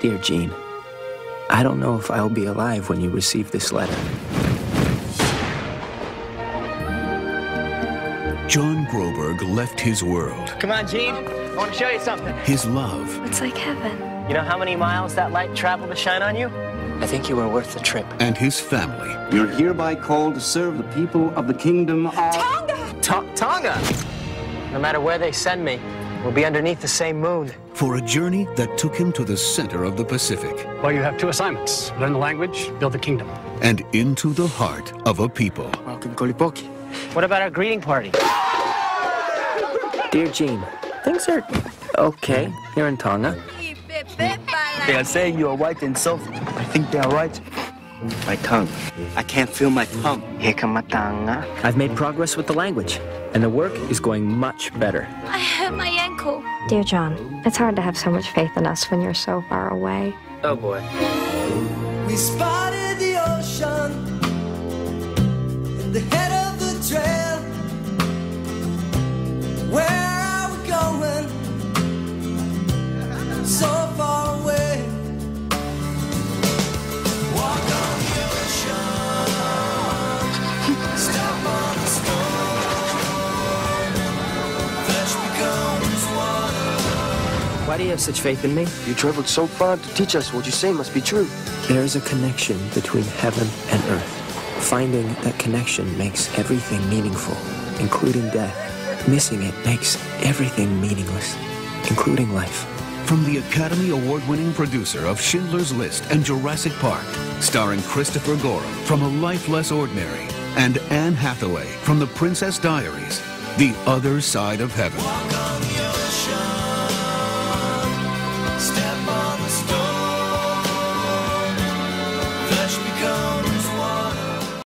Dear Jean, I don't know if I'll be alive when you receive this letter. John Groberg left his world, Come on, Jean. I want to show you something. his love, It's like heaven. You know how many miles that light traveled to shine on you? I think you were worth the trip. and his family. You're hereby called to serve the people of the kingdom of. Ta- Tonga! No matter where they send me, we'll be underneath the same moon. For a journey that took him to the center of the Pacific Well, you have two assignments learn the language, build the kingdom. and into the heart of a people. Welcome, Kolipoki. What about our greeting party? Dear Jean, things are okay here in Tonga. They are saying you are white and soft. I think they are right. My tongue. I can't feel my tongue. Hikamatanga. I've made progress with the language, and the work is going much better. I hurt my ankle. Dear John, it's hard to have so much faith in us when you're so far away. Oh boy. We spotted the ocean in the head of the trail. Where are we going? So Why do you have such faith in me? You traveled so far to teach us what you say must be true. There is a connection between heaven and earth. Finding that connection makes everything meaningful, including death. Missing it makes everything meaningless, including life. From the Academy Award winning producer of Schindler's List and Jurassic Park, starring Christopher Gorham from A Life Less Ordinary and Anne Hathaway from The Princess Diaries, The Other Side of Heaven.